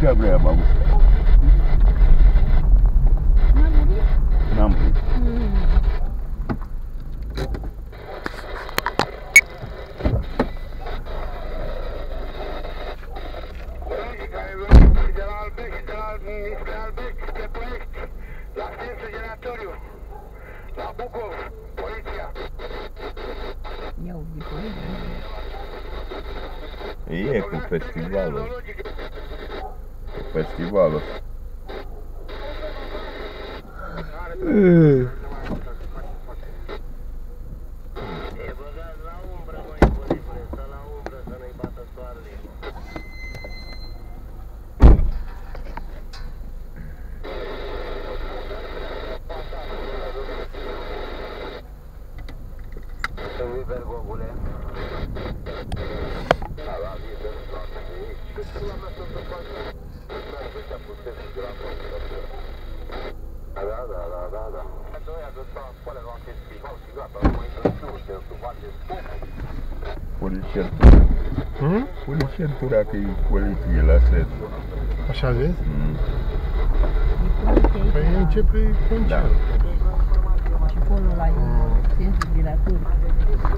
декабря, бабушка. Нам. Набуков, полиция. Я убегу. Ехал, почти главное. Festivalul. Cu festivalul. E băgat la umbră, măi, bălicule, Pune centura. Hmm? Pune centura că e poliție la set. Așa vezi? Mm. Păi începe concert. Și acolo la centru giratoriu. Da,